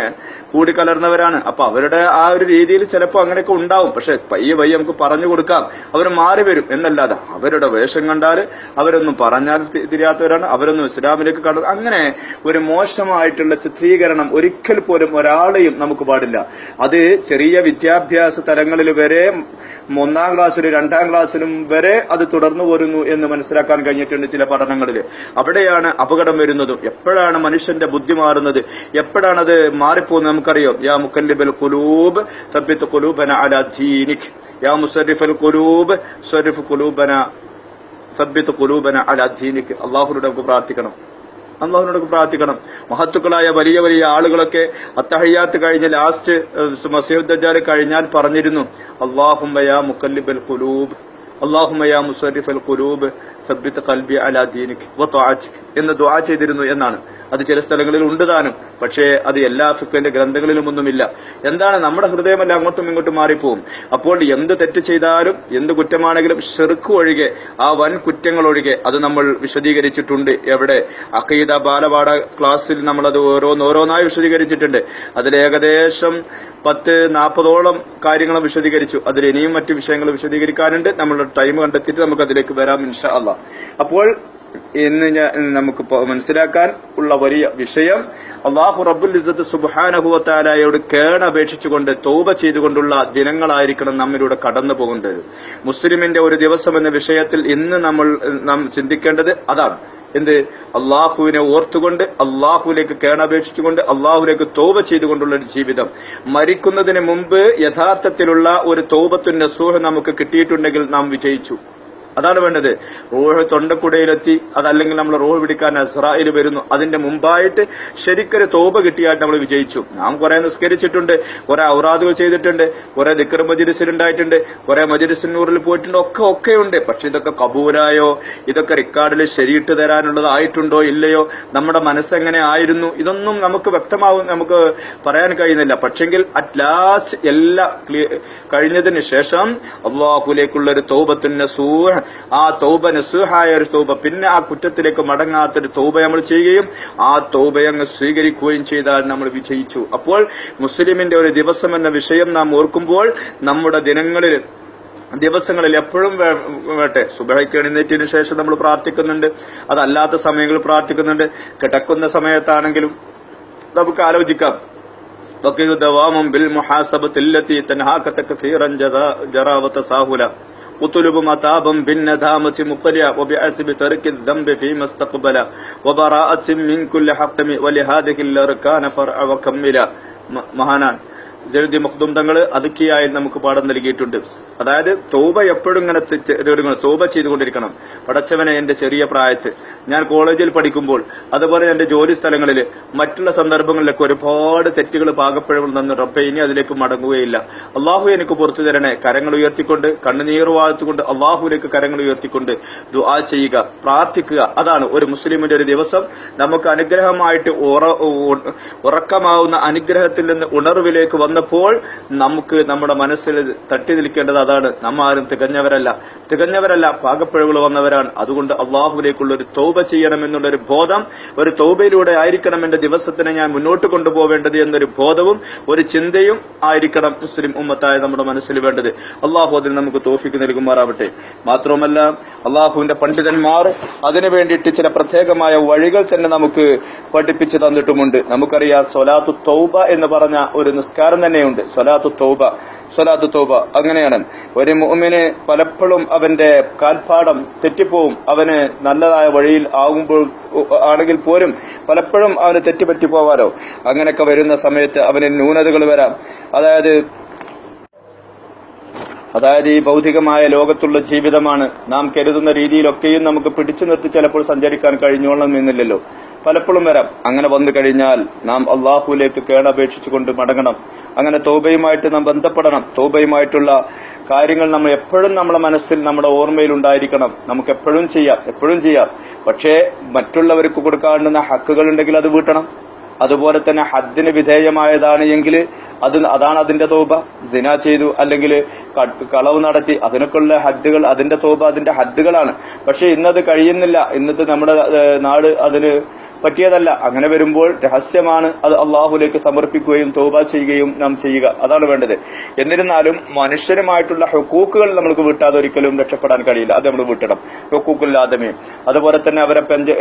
കൂടിക്കലർന്നവരാണ്. അപ്പൊ അവരുടെ ആ ഒരു രീതിയിൽ ചിലപ്പോൾ അങ്ങനെയൊക്കെ ഉണ്ടാവും. പക്ഷെ പയ്യെ പയ്യെ നമുക്ക് പറഞ്ഞു കൊടുക്കാം. അവർ മാറി വരും എന്നല്ലാതെ അവരുടെ വേഷം കണ്ടാൽ അവരൊന്നും പറഞ്ഞാൽ തിരിയാത്തവരാണ്. അവരൊന്നും ഇസ്ലാമിലേക്ക് കടന്നു അങ്ങനെ ഒരു മോശമായിട്ടുള്ള ചിത്രീകരണം ഒരിക്കൽ പോലും ഒരാളെയും നമുക്ക് പാടില്ല. അത് ചെറിയ വിദ്യാഭ്യാസ തലങ്ങളിൽ വരെ ഒന്നാം ക്ലാസ്സിലും രണ്ടാം ക്ലാസ്സിലും വരെ അത് തുടർന്നു പോരുന്നു എന്ന് മനസ്സിലാക്കാൻ കഴിഞ്ഞിട്ടുണ്ട് ചില പഠനങ്ങളിൽ. അവിടെയാണ് അപകടം വരുന്നതും. എപ്പോഴാണ് മനുഷ്യന്റെ ബുദ്ധി മാറുന്നത്? എപ്പോഴാണ് അത് മാറിപ്പോകുന്നത് നമുക്കറിയാം. യാ മുക്കല്ലിബൽ കുലൂബ് തബ്ബിത്ത് കുലൂബന അലാ യാ മുസരിഫൽ കുലൂബ് സ്വരിഫ് കുലൂബന സബ്യത്ത് കുലൂബന അല ദീനിക്ക് അള്ളാഹുനോട് നമുക്ക് പ്രാർത്ഥിക്കണം. അള്ളാഹുനോട് പ്രാർത്ഥിക്കണം. മഹത്തുക്കളായ വലിയ വലിയ ആളുകളൊക്കെ അത്തഹയ്യാത്ത് കഴിഞ്ഞ ലാസ്റ്റ് മസീദ് കഴിഞ്ഞാൽ പറഞ്ഞിരുന്നു അള്ളാഹുബൽ കുലൂബ് അള്ളാഹുമയ മുസരിഫ് ഖുലൂബ് സബ്ബിത്ത് കൽബി അലാ ദീനിക് വത്വാജിക് എന്ന് ദുആ ചെയ്തിരുന്നു എന്നാണ്. അത് ചില സ്ഥലങ്ങളിൽ ഉണ്ട് താനും. പക്ഷേ അത് എല്ലാ ഫിഖിന്റെ ഗ്രന്ഥങ്ങളിലും ഒന്നുമില്ല. എന്താണ് നമ്മുടെ ഹൃദയമല്ല അങ്ങോട്ടും ഇങ്ങോട്ടും മാറിപ്പോവും. അപ്പോൾ എന്ത് തെറ്റ് ചെയ്താലും എന്ത് കുറ്റമാണെങ്കിലും ഷെറുക്ക് ഒഴികെ ആ വൻ കുറ്റങ്ങൾ ഒഴികെ അത് നമ്മൾ വിശദീകരിച്ചിട്ടുണ്ട് എവിടെ. അഖീദ ബാലപാഠ ക്ലാസ്സിൽ നമ്മൾ അത് ഓരോന്നോരോന്നായി വിശദീകരിച്ചിട്ടുണ്ട്. അതിൽ ഏകദേശം പത്ത് നാൽപ്പതോളം കാര്യങ്ങൾ വിശദീകരിച്ചു. അതിൽ ഇനിയും മറ്റു വിഷയങ്ങൾ വിശദീകരിക്കാനുണ്ട്. നമ്മളുടെ ടൈം കണ്ടെത്തിയിട്ട് നമുക്ക് അതിലേക്ക് വരാം ഇൻഷാ അല്ല അപ്പോൾ ഞാൻ നമുക്ക് മനസ്സിലാക്കാൻ ഉള്ള വലിയ വിഷയം അള്ളാഹു റബ്ബുൽ ഇസത്ത് സുബാനഹുവത്താലായോട് കേണപേക്ഷിച്ചുകൊണ്ട് തോപ ചെയ്തുകൊണ്ടുള്ള ദിനങ്ങളായിരിക്കണം നമ്മിലൂടെ കടന്നു പോകേണ്ടത് മുസ്ലിമിന്റെ ഒരു ദിവസം എന്ന വിഷയത്തിൽ ഇന്ന് നമ്മൾ നാം ചിന്തിക്കേണ്ടത് അതാണ്. എന്ത്? അള്ളാഹുവിനെ ഓർത്തുകൊണ്ട് അള്ളാഹുവിലേക്ക് കേണപേക്ഷിച്ചുകൊണ്ട് അള്ളാഹുവിലേക്ക് തോപ ചെയ്തുകൊണ്ടുള്ള ഒരു ജീവിതം. മരിക്കുന്നതിന് മുമ്പ് യഥാർത്ഥത്തിലുള്ള ഒരു തോപത്തിന്റെ നസൂഹ് നമുക്ക് കിട്ടിയിട്ടുണ്ടെങ്കിൽ നാം വിജയിച്ചു. അതാണ് വേണ്ടത്. റോഹ് തൊണ്ടക്കുടയിലെത്തി അതല്ലെങ്കിൽ നമ്മൾ റോഹ് പിടിക്കാൻ അസ്രായിൽ വരുന്നു. അതിന്റെ മുമ്പായിട്ട് ശരിക്കൊരു തോപ കിട്ടിയായിട്ട് നമ്മൾ വിജയിച്ചു. നാം കുറെ നിസ്കരിച്ചിട്ടുണ്ട് കുറെ ഔറാദുകൾ ചെയ്തിട്ടുണ്ട് കുറെ ദിക്കർ മജിരിസിലുണ്ടായിട്ടുണ്ട് കുറെ മജിരിസിനൂറിൽ പോയിട്ടുണ്ട് ഒക്കെ ഒക്കെ ഉണ്ട് പക്ഷെ ഇതൊക്കെ കബൂരായോ ഇതൊക്കെ റിക്കാർഡിൽ ശരിയിട്ട് തരാനുള്ളതായിട്ടുണ്ടോ ഇല്ലയോ? നമ്മുടെ മനസ്സെങ്ങനെ ആയിരുന്നു? ഇതൊന്നും നമുക്ക് വ്യക്തമാവും നമുക്ക് പറയാൻ കഴിയുന്നില്ല. പക്ഷെങ്കിൽ അറ്റ് ലാസ്റ്റ് എല്ലാം കഴിഞ്ഞതിന് ശേഷം അള്ളാഹുലേക്കുള്ള ഒരു തൗബത്തിന് നസൂഹ് ആ തൗബ നസുഹായ ഒരു തൗബ. പിന്നെ ആ കുറ്റത്തിലേക്ക് മടങ്ങാത്തൊരു തൗബ നമ്മൾ ചെയ്യുകയും ആ തൗബ അങ്ങ് സ്വീകരിക്കുകയും ചെയ്താൽ നമ്മൾ വിജയിച്ചു. അപ്പോൾ മുസ്ലിമിന്റെ ഒരു ദിവസം എന്ന വിഷയം നാം ഓർക്കുമ്പോൾ നമ്മുടെ ദിനങ്ങളിൽ ദിവസങ്ങളിൽ എപ്പോഴും വേട്ടെ സുബഹയ്ക്ക് എഴുന്നേറ്റിന് ശേഷം നമ്മൾ പ്രാർത്ഥിക്കുന്നുണ്ട്. അതല്ലാത്ത സമയങ്ങളിൽ പ്രാർത്ഥിക്കുന്നുണ്ട്. കിടക്കുന്ന സമയത്താണെങ്കിലും നമുക്ക് ആലോചിക്കാം. വക്കീൽ ദവാമും ബിൽ മുഹാസബത്തില്ലെത്തി തൻഹാക്കത്തെ ജറാവത്ത സാഹുല. وطلب متابا بالندامة مقليا وبعثب ترك الذنب فيما استقبل وبراءة من كل حقم ولهذه الأركان فرع وكملا മ- ജൽദി മഖ്ദൂം തങ്ങൾ അതുക്കിയായി നമുക്ക് പാഠം നൽകിയിട്ടുണ്ട്. അതായത് തോബ എപ്പോഴും ഇങ്ങനെ തേടുകയാണ് തോബ ചെയ്തുകൊണ്ടിരിക്കണം. പടച്ചവനെ എന്റെ ചെറിയ പ്രായത്തിൽ. ഞാൻ കോളേജിൽ പഠിക്കുമ്പോൾ അതുപോലെ എന്റെ ജോലി സ്ഥലങ്ങളിൽ മറ്റുള്ള സന്ദർഭങ്ങളിലൊക്കെ ഒരുപാട് തെറ്റുകൾ പാകപ്പിഴകൾ നിന്ന് റബ്ബെ ഇനി അതിലേക്ക് മടങ്ങുകയില്ല. അള്ളാഹു എനിക്ക് പുറത്തു തരണേ. കരങ്ങൾ ഉയർത്തിക്കൊണ്ട് കണ്ണുനീർ വാഴത്തുകൊണ്ട് അള്ളാഹുവിലേക്ക് കരങ്ങൾ ഉയർത്തിക്കൊണ്ട് ദുആ ചെയ്യുക പ്രാർത്ഥിക്കുക. അതാണ് ഒരു മുസ്ലിമിന്റെ ഒരു ദിവസം. നമുക്ക് അനുഗ്രഹമായിട്ട് ഉറ- ഉറക്കമാവുന്ന അനുഗ്രഹത്തിൽ നിന്ന് ഉണർവിലേക്ക് വന്നപ്പോൾ നമുക്ക് നമ്മുടെ മനസ്സിൽ തട്ടി നിൽക്കേണ്ടത് അതാണ്. നമ്മ ആരും തികഞ്ഞവരല്ല. തികഞ്ഞവരല്ല പാകപ്പിഴകൾ വന്നവരാണ്. അതുകൊണ്ട് അള്ളാഹുവിലേക്കുള്ള ഒരു തൗബ ചെയ്യണമെന്നുള്ള ഒരു ബോധം ഒരു തൗബയിലൂടെ ആയിരിക്കണം എന്റെ ദിവസത്തിനെ ഞാൻ മുന്നോട്ട് കൊണ്ടുപോവേണ്ടത് എന്നൊരു ബോധവും ഒരു ചിന്തയും ആയിരിക്കണം മുസ്ലിം ഉമ്മത്തായ നമ്മുടെ മനസ്സിൽ വേണ്ടത്. അള്ളാഹു അതിന് നമുക്ക് തോഫിക്ക് നൽകുമാറാവട്ടെ. മാത്രവുമല്ല അള്ളാഹുവിന്റെ പണ്ഡിതന്മാർ അതിനു വേണ്ടിയിട്ട് ചില പ്രത്യേകമായ വഴികൾ തന്നെ നമുക്ക് പഠിപ്പിച്ചു തന്നിട്ടുമുണ്ട്. നമുക്കറിയാം സൊലാത്തു തൗബ എന്ന് പറഞ്ഞ ഒരു നിസ്കാരം തന്നെയുണ്ട്. സ്വലാത്തു തൗബ സ്വലാത്തു തൗബ അങ്ങനെയാണ്. ഒരു മുഅ്മിന് പലപ്പോഴും അവന്റെ കാൽപ്പാടം തെറ്റിപ്പോവും. അവന് നല്ലതായ വഴിയിൽ ആകുമ്പോൾ ആണെങ്കിൽ പോലും പലപ്പോഴും അവന് തെറ്റുപറ്റി പോവാലോ. അങ്ങനെയൊക്കെ വരുന്ന സമയത്ത് അവന് ന്യൂനതകൾ വരാം. അതായത് അതായത് ഈ ഭൗതികമായ ലോകത്തുള്ള ജീവിതമാണ്. നാം കരുതുന്ന രീതിയിലൊക്കെയും നമുക്ക് പിടിച്ചു നിർത്തി ചിലപ്പോൾ സഞ്ചരിക്കാൻ കഴിഞ്ഞോളണം എന്നില്ലല്ലോ. പലപ്പോഴും വരാം. അങ്ങനെ വന്നു കഴിഞ്ഞാൽ നാം അള്ളാഹുവിലേക്ക് കേണപേക്ഷിച്ചുകൊണ്ട് മടങ്ങണം. അങ്ങനെ തോബയുമായിട്ട് നാം ബന്ധപ്പെടണം. തോബയുമായിട്ടുള്ള കാര്യങ്ങൾ നമ്മൾ എപ്പോഴും നമ്മുടെ മനസ്സിൽ നമ്മുടെ ഓർമ്മയിൽ ഉണ്ടായിരിക്കണം. നമുക്ക് എപ്പോഴും ചെയ്യാം എപ്പോഴും ചെയ്യാം. പക്ഷേ മറ്റുള്ളവർക്ക് കൊടുക്കാണ്ടുന്ന ഹക്കുകൾ ഉണ്ടെങ്കിൽ അത് വീട്ടണം. അതുപോലെ തന്നെ ഹദ്ദിന് വിധേയമായതാണ് എങ്കിൽ അത് അതാണ് അതിന്റെ തോപ സിന ചെയ്തു അല്ലെങ്കിൽ കളവ് നടത്തി അതിനൊക്കെയുള്ള ഹദ്ദുകൾ അതിന്റെ തോപ അതിന്റെ ഹദ്ദുകളാണ് പക്ഷെ ഇന്നത് കഴിയുന്നില്ല. ഇന്നത്തെ നമ്മുടെ നാട് അതിന് പറ്റിയതല്ല. അങ്ങനെ വരുമ്പോൾ രഹസ്യമാണ് അത് അള്ളാഹുലേക്ക് സമർപ്പിക്കുകയും തോബ ചെയ്യുകയും നാം ചെയ്യുക. അതാണ് വേണ്ടത്. എന്നിരുന്നാലും മനുഷ്യരുമായിട്ടുള്ള ഹുക്കൂക്കുകൾ നമുക്ക് വീട്ടാതെ ഒരിക്കലും രക്ഷപ്പെടാൻ കഴിയില്ല. അത് നമ്മൾ വീട്ടണം ഹുക്കൂക്കുല്ലാദമേ അതുപോലെ തന്നെ അവരെ പെഞ്ച്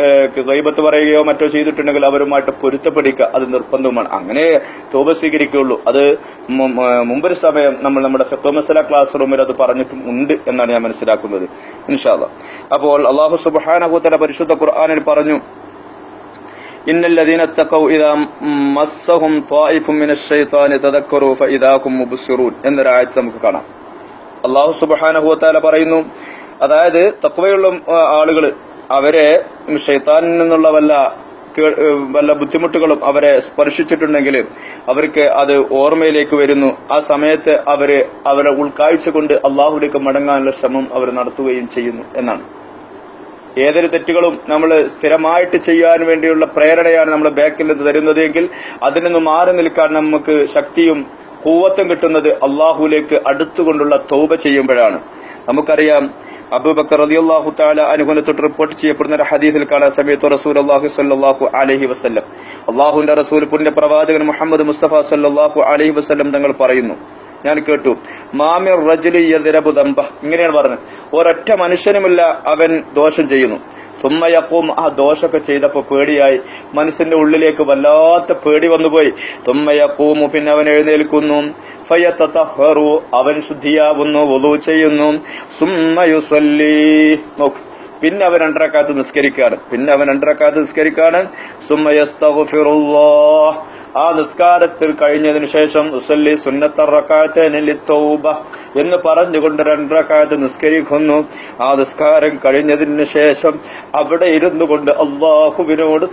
ഗൈബത്ത് പറയുകയോ മറ്റോ ചെയ്തിട്ടുണ്ടെങ്കിൽ അവരുമായിട്ട് പൊരുത്തപ്പെടിക്കുക. അത് നിർബന്ധവുമാണ്. അങ്ങനെ തോബ സ്വീകരിക്കുകയുള്ളൂ. അത് മുമ്പൊരു സമയം നമ്മൾ നമ്മുടെ ഫെക്കോ മസല ക്ലാസ് റൂമിൽ അത് പറഞ്ഞിട്ടും ഉണ്ട് എന്നാണ് ഞാൻ മനസ്സിലാക്കുന്നത്. ഇൻഷാല്ല അപ്പോൾ അള്ളാഹു സുബാനഹുത്തല പരിശുദ്ധ ഖുർആാനിൽ പറഞ്ഞു ഇന്നല്ലദീന തഖൗ ഇദാ മസ്സഹും ത്വായിഫും മിനശ് തദക്കറു ഫഇദാ ഹും മുബ്സിറൂൻ എന്നൊരു ആയത്ത് നമുക്ക് കാണാം. അള്ളാഹു സുബ്ഹാനഹു വതആല പറയുന്നു അതായത് തക്വയുള്ള ആളുകൾ അവരെ ഷെയ്ത്താനിൽ നിന്നുള്ള വല്ല വല്ല ബുദ്ധിമുട്ടുകളും അവരെ സ്പർശിച്ചിട്ടുണ്ടെങ്കിൽ അവർക്ക് അത് ഓർമ്മയിലേക്ക് വരുന്നു. ആ സമയത്ത് അവർ അവരെ ഉൾക്കാഴ്ച കൊണ്ട് അള്ളാഹുലേക്ക് മടങ്ങാനുള്ള ശ്രമം അവർ നടത്തുകയും ചെയ്യുന്നു എന്നാണ്. ഏതൊരു തെറ്റുകളും നമ്മൾ സ്ഥിരമായിട്ട് ചെയ്യാൻ വേണ്ടിയുള്ള പ്രേരണയാണ് നമ്മൾ ബാക്കിൽ നിന്ന് തരുന്നത് എങ്കിൽ അതിൽ നിന്ന് മാറി നിൽക്കാൻ നമുക്ക് ശക്തിയും കൂവത്തും കിട്ടുന്നത് അള്ളാഹുലേക്ക് അടുത്തുകൊണ്ടുള്ള തൗബ ചെയ്യുമ്പോഴാണ്. നമുക്കറിയാം അബൂബക്കർ റളിയല്ലാഹു തആല അനുഹുനെ തൊട്ട് റിപ്പോർട്ട് ചെയ്യപ്പെടുന്ന ഒരു ഹദീസിൽ കാണാൻ സമയത്ത് റസൂൽ അള്ളാഹു സല്ലാഹു അലഹി വസല്ലം. അള്ളാഹുവിന്റെ റസൂൽ പുണ്യ പ്രവാചകൻ മുഹമ്മദ് മുസ്തഫ സല്ലാഹു അലഹി വസല്ലം തങ്ങൾ പറയുന്നു ഞാൻ കേട്ടു. മാമിർ റജുലി യദ്രബു ദംബ. ഇങ്ങനെയാണ് പറഞ്ഞത്. ഒരൊറ്റ മനുഷ്യനുമില്ല അവൻ ദോഷം ചെയ്യുന്നു. തുമ്മയക്കും ആ ദോഷമൊക്കെ ചെയ്തപ്പോ പേടിയായി. മനസ്സിന്റെ ഉള്ളിലേക്ക് വല്ലാത്ത പേടി വന്നുപോയി. തുമ്മയക്കൂമു പിന്നെ അവൻ എഴുന്നേൽക്കുന്നു. ഫയത്തഹറു. അവൻ ശുദ്ധിയാവുന്നു. വധു ചെയ്യുന്നു. സുമ്മയുസല്ലി നോക്ക്. പിന്നെ അവൻ രണ്ടരക്കാത്ത് നിസ്കരിക്കാണ് പിന്നെ അവൻ രണ്ടരക്കാത്ത് നിസ്കരിക്കാണ് സുമ്മയസ്തഗ്ഫിറുല്ലാഹ് ആ നിസ്കാരത്തിൽ കഴിഞ്ഞതിന് ശേഷം ഉസല്ലി സുന്നത്തറക്കാത്തൗബ എന്ന് പറഞ്ഞുകൊണ്ട് രണ്ടരക്കാലത്ത് നിസ്കരിക്കുന്നു. ആ നിസ്കാരം കഴിഞ്ഞതിന് ശേഷം അവിടെ ഇരുന്നു കൊണ്ട് അള്ളാഹുവിനോട്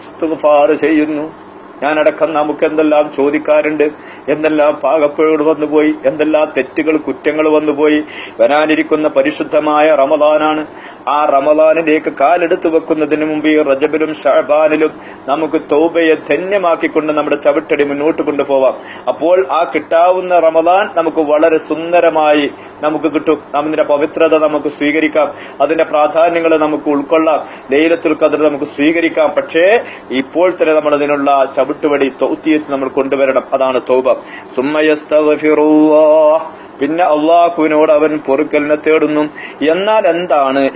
ചെയ്യുന്നു. ഞാനടക്കം നമുക്ക് എന്തെല്ലാം ചോദിക്കാറുണ്ട്? എന്തെല്ലാം പാകപ്പുഴകൾ വന്നുപോയി? എന്തെല്ലാം തെറ്റുകൾ കുറ്റങ്ങൾ വന്നുപോയി? വരാനിരിക്കുന്ന പരിശുദ്ധമായ റമദാനാണ്. ആ റമദാനിലേക്ക് കാലെടുത്തു വെക്കുന്നതിന് മുമ്പ് ഈ റജബിലും ഷഹബാനിലും നമുക്ക് തൗബയെ ധന്യമാക്കിക്കൊണ്ട് നമ്മുടെ ചവിട്ടടി മുന്നോട്ട് കൊണ്ടുപോവാം. അപ്പോൾ ആ കിട്ടാവുന്ന റമദാൻ നമുക്ക് വളരെ സുന്ദരമായി നമുക്ക് കിട്ടും. അതിന്റെ പവിത്രത നമുക്ക് സ്വീകരിക്കാം. അതിന്റെ പ്രാധാന്യങ്ങൾ നമുക്ക് ഉൾക്കൊള്ളാം. ലൈലത്തുൽ ഖദർ നമുക്ക് സ്വീകരിക്കാം. പക്ഷേ ഇപ്പോൾ തന്നെ നമ്മൾ അതിനുള്ള ചവിട്ടുപടി തൗത്തിയത്ത് നമ്മൾ കൊണ്ടുവരണം. അതാണ് തൗബ. പിന്നെ അള്ളാഹുവിനോട് അവൻ പൊറുക്കലിനെ തേടുന്നു. എന്നാൽ എന്താണ്?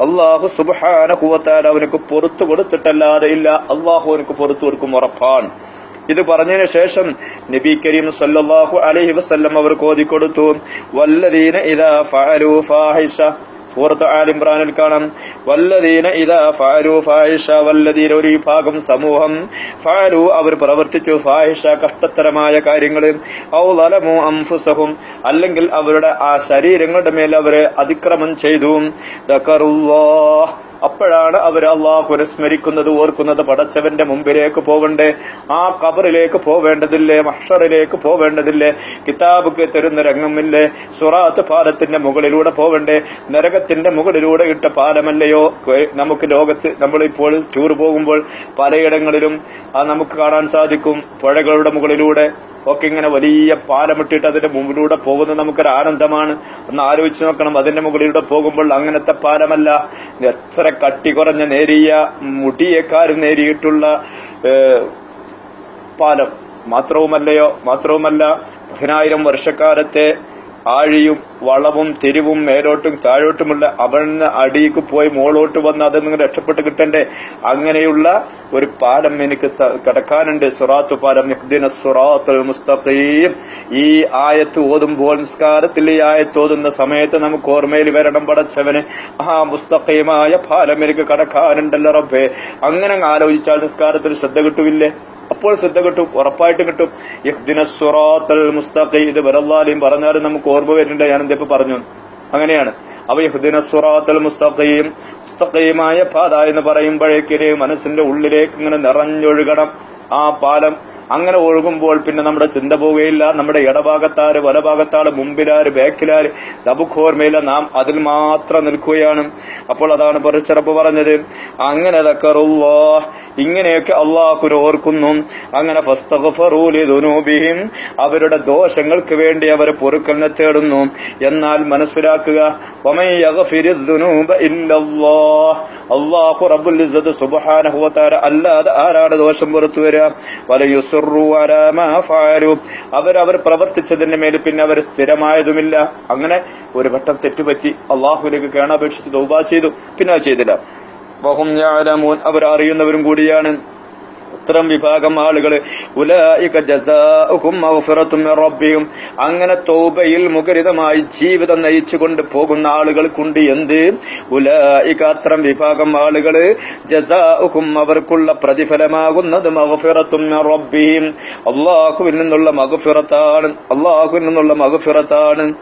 അള്ളാഹു സുബ്ഹാനഹുവതാല അവനക്ക് പുറത്തു കൊടുത്തിട്ടല്ലാതെ ഇല്ല. അള്ളാഹു അവനക്ക് പുറത്തു കൊടുക്കും ഉറപ്പാണ്. ഇത് പറഞ്ഞതിന് ശേഷം നബി കരീം സല്ലാഹു അലഹി വസ്ല്ലം അവർ കോതിക്കൊടുത്തു വല്ലദീന ഇദാ ഫഅലു ഫാഹിഷ. സൂറത്ത് ആലിംബ്രാനിൽ കാണാം. വല്ലദീന ഇദാ ഫഅലു ഫാഹിഷ. വല്ലദീന ഒരു ഭാഗം സമൂഹം ഫഅലു അവർ പ്രവർത്തിച്ചു. ഫാഹിഷ കഷ്ടത്തരമായ കാര്യങ്ങൾ ഔ ലലമു അംഫുസഹും. അല്ലെങ്കിൽ അവരുടെ ആ ശരീരങ്ങളുടെ മേൽ അവർ അതിക്രമം ചെയ്തു. ദക്കറുല്ലാഹ് അപ്പോഴാണ് അവർ അള്ളാഹുനെ സ്മരിക്കുന്നത് ഓർക്കുന്നത് പടച്ചവന്റെ മുമ്പിലേക്ക് പോകണ്ടേ? ആ കബറിലേക്ക് പോവേണ്ടതില്ലേ? മഷറിലേക്ക് പോവേണ്ടതില്ലേ? കിതാബുക്ക് തരുന്ന രംഗമില്ലേ? സുറാത്ത് പാലത്തിന്റെ മുകളിലൂടെ പോവണ്ടേ നരകത്തിന്റെ മുകളിലൂടെ ഇട്ട പാലമല്ലയോ? നമുക്ക് ലോകത്ത് നമ്മളിപ്പോൾ ടൂർ പോകുമ്പോൾ പലയിടങ്ങളിലും നമുക്ക് കാണാൻ സാധിക്കും പുഴകളുടെ മുകളിലൂടെ. ഒക്കെ ഇങ്ങനെ വലിയ പാലമിട്ടിട്ട് അതിന്റെ മുമ്പിലൂടെ പോകുന്നത് നമുക്കൊരു ആനന്ദമാണ്. ഒന്ന് ആലോചിച്ച് നോക്കണം അതിന്റെ മുകളിലൂടെ പോകുമ്പോൾ അങ്ങനത്തെ പാലമല്ല. എത്ര കട്ടി കുറഞ്ഞ നേരിയ മുടിയേക്കാരും നേരിയിട്ടുള്ള പാലം. മാത്രവുമല്ലയോ മാത്രവുമല്ല പതിനായിരം വർഷക്കാലത്തെ ആഴിയും വളവും തിരിവും മേലോട്ടും താഴോട്ടുമുള്ള അവിടുന്ന് അടിയിക്ക് പോയി മോളോട്ട് വന്ന് അതിൽ നിന്ന് രക്ഷപ്പെട്ട് കിട്ടണ്ടേ? അങ്ങനെയുള്ള ഒരു പാലം എനിക്ക് കിടക്കാനുണ്ട്. സുറാത്തു പാലം. ഇഹ്ദിന സുറാത്തുൽ മുസ്തഖീം. ഈ ആയത്ത് ഓതുമ്പോൾ നിസ്കാരത്തിൽ ഈ ആയത്ത് ഓതുന്ന സമയത്ത് നമുക്ക് ഓർമ്മയിൽ വരണം പടച്ചവന്. ആ മുസ്തഖീമായ പാലം എനിക്ക് കടക്കാനുണ്ടല്ലോ റബ്ബേ. അങ്ങനെ ആലോചിച്ചാൽ നിസ്കാരത്തിൽ ശ്രദ്ധ കിട്ടുമില്ലേ അപ്പോൾ ശ്രദ്ധ കിട്ടും ഉറപ്പായിട്ടും കിട്ടും. മുസ്തഖീം. ഇത് വരല്ലാലും പറഞ്ഞാലും നമുക്ക് ഓർമ്മ വരുന്നുണ്ട്. ഞാൻ എന്തിപ്പോ പറഞ്ഞു. അങ്ങനെയാണ്. അവ ഇഹ്ദിന സുറാത്തൽ മുസ്തഖയും മുസ്തഖയുമായ പാത എന്ന് പറയുമ്പോഴേക്കിന് മനസ്സിന്റെ ഉള്ളിലേക്ക് ഇങ്ങനെ നിറഞ്ഞൊഴുകണം. ആ പാലം അങ്ങനെ ഒഴുകുമ്പോൾ പിന്നെ നമ്മുടെ ചിന്ത പോവുകയില്ല. നമ്മുടെ ഇടഭാഗത്താര് വലഭാഗത്താര് മുമ്പിലാര് ബാക്കിലാര് നമുക്ക് ഓർമ്മയില്ല നാം അതിൽ മാത്രം നിൽക്കുകയാണ്. അപ്പോൾ അതാണ് പറഞ്ഞത്. അങ്ങനെ ദക്കറുല്ലാ ഇങ്ങനെയൊക്കെ അള്ളാഹുന് ഓർക്കുന്നു. അങ്ങനെ അവരുടെ ദോഷങ്ങൾക്ക് വേണ്ടി അവർ പൊറുക്കലിനെ തേടുന്നു. എന്നാൽ മനസ്സിലാക്കുക അള്ളാഹു വ തആല അല്ലാതെ ആരാണ് ദോഷം പുറത്തു വരിക? അവരവർ പ്രവർത്തിച്ചതിന്റെ മേൽ പിന്നെ അവർ സ്ഥിരമായതുമില്ല. അങ്ങനെ ഒരു വട്ടം തെറ്റുപറ്റി അള്ളാഹുലേക്ക് കേണാപേക്ഷിച്ച് ദൗബ ചെയ്തു. പിന്നെ ചെയ്തില്ല. വഹും അവർ അറിയുന്നവരും കൂടിയാണ്. ഇത്തരം വിഭാഗം ആളുകൾ ഉലായിക ജസാഉകും റബ്ബിഹിം അങ്ങനെ തൗബയിൽ മുഖരിതമായി ജീവിതം നയിച്ചുകൊണ്ട് പോകുന്ന ആളുകൾക്കുണ്ട് എന്ത്? ഉലായിക അത്തരം വിഭാഗം ആളുകൾ ജസാഉകും അവർക്കുള്ള പ്രതിഫലമാകുന്നത് മഗ്ഫിറത്തും മിർ റബ്ബിഹിം അള്ളാഹുവിൽ നിന്നുള്ള മഗ്ഫിറത്താണ്. അള്ളാഹുവിൽ നിന്നുള്ള മഗ്ഫിറത്താണ്.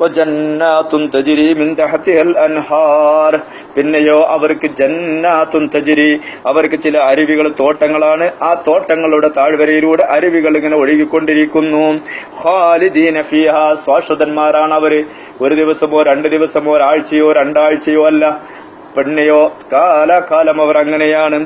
വജന്നാത്തുൻ തജിരി മിൻ തഹ്തിഹൽ അൻഹാർ. പിന്നെയോ അവർക്ക് ജന്നാത്തുൻ തജിരി അവർക്ക് ചില അരുവികൾ തോട്ടങ്ങളാണ്. ആ തോട്ടങ്ങളുടെ താഴ്വരയിലൂടെ അരുവികൾ ഇങ്ങനെ ഒഴുകിക്കൊണ്ടിരിക്കുന്നു. ഖാലിദീന ഫീഹ സ്വാശ്വതന്മാരാണ് അവർ ഒരു ദിവസമോ രണ്ട് ദിവസമോ ഒരാഴ്ചയോ രണ്ടാഴ്ചയോ അല്ല. പെണ്ണെയോ? കാലകാലം അവർ അങ്ങനെയാണ്.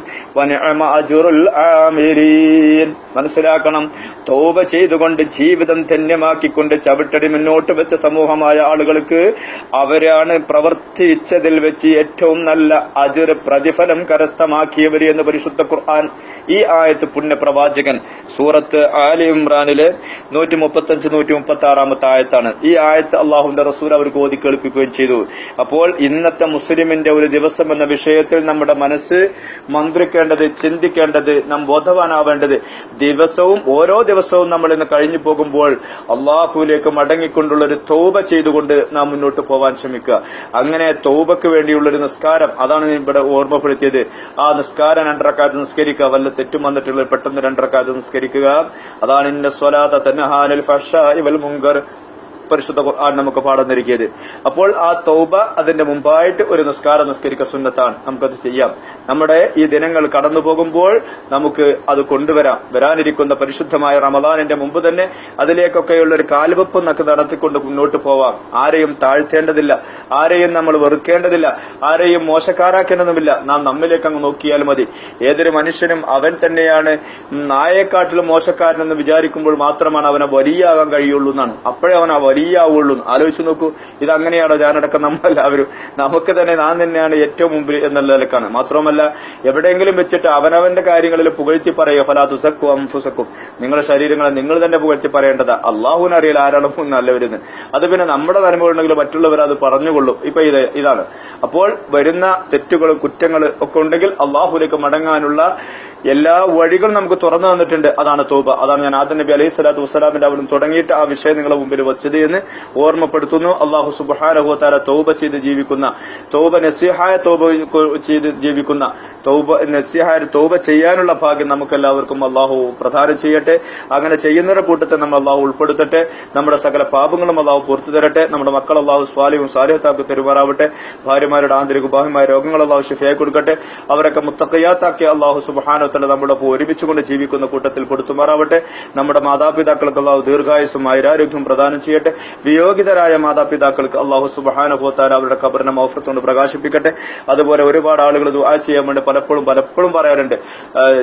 മനസ്സിലാക്കണം. തോപ ചെയ്തുകൊണ്ട് ജീവിതം ധന്യമാക്കിക്കൊണ്ട് ചവിട്ടടി മുന്നോട്ട് വെച്ച സമൂഹമായ ആളുകൾക്ക് അവരാണ് പ്രവർത്തിച്ചതിൽ വെച്ച് ഏറ്റവും നല്ല അതിർ പ്രതിഫലം കരസ്ഥമാക്കിയവർ എന്ന് പരിശുദ്ധ ഖുർആൻ ഈ ആയത്ത് പുണ്യപ്രവാചകൻ സൂറത്ത് ആലി ഇമ്രാനിലെ നൂറ്റി മുപ്പത്തി അഞ്ച് നൂറ്റി മുപ്പത്തി ആറാമത്തെ ആയത്താണ്. ഈ ആയത്ത് അള്ളാഹുന്റെ റസൂൽ അവർക്ക് ഓതി കേൾപ്പിക്കുകയും ചെയ്തു. അപ്പോൾ ഇന്നത്തെ മുസ്ലിമിന്റെ ഒരു ദിവസം എന്ന വിഷയത്തിൽ നമ്മുടെ മനസ്സ് മന്ത്രിക്കേണ്ടത് ചിന്തിക്കേണ്ടത് നാം ബോധവാനാവേണ്ടത്. ദിവസവും ഓരോ ദിവസവും നമ്മൾ ഇന്ന് കഴിഞ്ഞു പോകുമ്പോൾ അള്ളാഹുലേക്ക് മടങ്ങിക്കൊണ്ടുള്ള ഒരു തൗബ ചെയ്തുകൊണ്ട് നാം മുന്നോട്ട് പോവാൻ ശ്രമിക്കുക. അങ്ങനെ തൗബക്ക് വേണ്ടിയുള്ള ഒരു നിസ്കാരം അതാണ് ഇവിടെ ഓർമ്മപ്പെടുത്തിയത്. ആ നിസ്കാരം രണ്ടരക്കാലത്ത് നിസ്കരിക്കുക. വല്ല തെറ്റും വന്നിട്ടുള്ള പെട്ടെന്ന് രണ്ടരക്കാലത്ത് നിസ്കരിക്കുക. അതാണ് ഇന്ന സ്വലാത്ത ഹാനൽ ഫഷ ഇവൽ മുങ്കർ. പരിശുദ്ധ ഖുർആൻ നമുക്ക് പാഠം നൽകിയത്. അപ്പോൾ ആ തൗബ അതിന്റെ മുമ്പായിട്ട് ഒരു നിസ്കാരം നിസ്കരിക്ക സുന്നത്താണ്. നമുക്കത് ചെയ്യാം. നമ്മുടെ ഈ ദിനങ്ങൾ കടന്നു പോകുമ്പോൾ നമുക്ക് അത് കൊണ്ടുവരാം. വരാനിരിക്കുന്ന പരിശുദ്ധമായ റമദാനിന്റെ മുമ്പ് തന്നെ അതിലേക്കൊക്കെയുള്ള ഒരു കാൽവെപ്പ് നമുക്ക് നടത്തിക്കൊണ്ട് മുന്നോട്ട് പോവാം. ആരെയും താഴ്ത്തേണ്ടതില്ല. ആരെയും നമ്മൾ വെറുക്കേണ്ടതില്ല. ആരെയും മോശക്കാരാക്കേണ്ടതുമില്ല. നാം നമ്മിലേക്ക് അങ്ങ് നോക്കിയാൽ മതി. ഏതൊരു മനുഷ്യനും അവൻ തന്നെയാണ്. നായെക്കാട്ടിലും മോശക്കാരനെന്ന് വിചാരിക്കുമ്പോൾ മാത്രമാണ് അവനെ വലിയാകാൻ കഴിയുള്ളൂ എന്നാണ്. അപ്പോഴേ അവൻ ആ വലിയാവുള്ളൂ ആലോചിച്ചു നോക്കൂ. ഇത് അങ്ങനെയാണോ ഞാനടക്കം നമ്മളെല്ലാവരും? നമുക്ക് തന്നെ നാം തന്നെയാണ് ഏറ്റവും മുമ്പിൽ എന്നുള്ള നിലക്കാണ്. മാത്രമല്ല എവിടെയെങ്കിലും വെച്ചിട്ട് അവനവന്റെ കാര്യങ്ങളിൽ പുകഴ്ത്തി പറയുക ഫലാ തുസക്കും അംഫുസക്കും നിങ്ങളുടെ ശരീരങ്ങളെ നിങ്ങൾ തന്നെ പുകഴ്ത്തി പറയേണ്ടത്. അള്ളാഹുവിന് അറിയില്ല ആരാണ് നല്ലവരെന്ന്. അത് പിന്നെ നമ്മുടെ നന്മകളുണ്ടെങ്കിൽ മറ്റുള്ളവർ അത് പറഞ്ഞുകൊള്ളും. ഇപ്പൊ ഇത് ഇതാണ്. അപ്പോൾ വരുന്ന തെറ്റുകൾ കുറ്റങ്ങൾ ഒക്കെ ഉണ്ടെങ്കിൽ അള്ളാഹുലേക്ക് മടങ്ങാനുള്ള എല്ലാ വഴികളും നമുക്ക് തുറന്നു തന്നിട്ടുണ്ട്. അതാണ് തോബ. അതാണ് ഞാൻ ആദ്യ നബി അലൈഹി സ്വലാത്തു വസ്സലാമിന്റെ അവിടെ തുടങ്ങിയിട്ട് ആ വിഷയം നിങ്ങളുടെ മുമ്പിൽ വെച്ചത് എന്ന് ഓർമ്മപ്പെടുത്തുന്നു. അള്ളാഹു സുബാനഹുത്താര തോബ ചെയ്ത് ജീവിക്കുന്ന തോബ നസിഹായ തോബ ചെയ്ത് ജീവിക്കുന്ന തോബ നസിഹായ തോബ ചെയ്യാനുള്ള ഭാഗ്യം നമുക്ക് എല്ലാവർക്കും അള്ളാഹു പ്രധാനം ചെയ്യട്ടെ. അങ്ങനെ ചെയ്യുന്നവരുടെ കൂട്ടത്തെ നമ്മൾ അള്ളാഹു ഉൾപ്പെടുത്തട്ടെ. നമ്മുടെ സകല പാപങ്ങളും അള്ളാഹു പുറത്തു തരട്ടെ. നമ്മുടെ മക്കൾ അള്ളാഹു സ്വാലിയും സാലിഹത്താക്കി പെരുമാറാവട്ടെ ഭാര്യമാരുടെ ആന്തരിക ബാഹ്യമായ രോഗങ്ങൾ അള്ളാഹു ഷിഫയായി കൊടുക്കട്ടെ. അവരൊക്കെ മുത്തക്കയ്യാത്താക്കി അള്ളാഹു സുബാനത്തല നമ്മുടെ ഒപ്പം ഒരുമിച്ചുകൊണ്ട് ജീവിക്കുന്ന കൂട്ടത്തിൽ പെടുത്തുമാറാവട്ടെ നമ്മുടെ മാതാപിതാക്കൾക്ക് അള്ളാഹു ദീർഘായുസും ആയുരാരോഗ്യം പ്രദാനം ചെയ്യട്ടെ. വിയോഗിതരായ മാതാപിതാക്കൾക്ക് അള്ളാഹു സുബാനുഭവത്താൽ അവരുടെ കബറിനെ മൗഫത്തുകൊണ്ട് പ്രകാശിപ്പിക്കട്ടെ. അതുപോലെ ഒരുപാട് ആളുകൾ ദുആ ചെയ്യാൻ വേണ്ടി പലപ്പോഴും പലപ്പോഴും പറയാറുണ്ട്.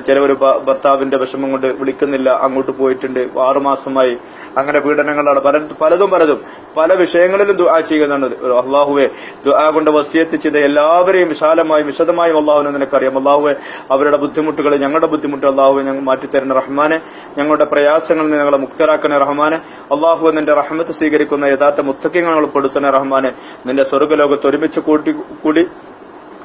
ചിലവർ ഭർത്താവിന്റെ വിഷമം കൊണ്ട് വിളിക്കുന്നില്ല അങ്ങോട്ട് പോയിട്ടുണ്ട് ആറുമാസമായി. അങ്ങനെ പീഡനങ്ങളാണ്. പല പലതും പലതും. പല വിഷയങ്ങളിലും ദുആ ചെയ്യുന്നുണ്ട് അള്ളാഹുവെ ദുആ കൊണ്ട് വസിയത്ത് ചെയ്ത എല്ലാവരെയും വിശാലമായും വിശദമായും അള്ളാഹുവിനെ നിനക്കറിയാം. അള്ളാഹുവെ അവരുടെ ബുദ്ധിമുട്ടുകൾ ഞങ്ങളുടെ ബുദ്ധിമുട്ട് അള്ളാഹുവെ ഞങ്ങൾ മാറ്റിത്തരണ റഹ്മാനെ ഞങ്ങളുടെ പ്രയാസങ്ങളിൽ നിന്ന് ഞങ്ങളെ മുക്തരാക്കണേ റഹ്മാനെ. അള്ളാഹു നിന്റെ റഹ്മത്ത് സ്വീകരിക്കുന്ന യഥാർത്ഥ മുത്തക്കിങ്ങൾ പെടുത്തണേ റഹ്മാനെ. നിന്റെ സ്വർഗലോകത്ത് ഒരുമിച്ച് കൂട്ടി കൂടി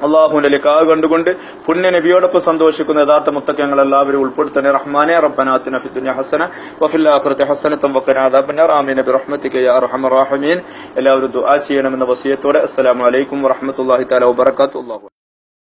അള്ളാഹുവിന്റെ ലിക്കാവ് കണ്ടുകൊണ്ട് പുണ്യ നബിയോടൊപ്പം സന്തോഷിക്കുന്ന യഥാർത്ഥ മുത്തക്കങ്ങൾ എല്ലാവരും ഉൾപ്പെടുത്തണേ റഹ്മാനെ. റബ്ബനാത്തിന ഫിദ്ദുനിയ ഹസന വഫിൽ ആഖിറതി ഹസനത്തും വഖിന റാമി ആമീൻ. ബിറഹ്മതിക യാ അർഹമർ റഹീമീൻ. എല്ലാവരും ദുആ ചെയ്യണമെന്ന വസിയത്തോടെ അസ്സലാമു അലൈക്കും വറഹ്മത്തുള്ളാഹി തആല വബറകാതുഹു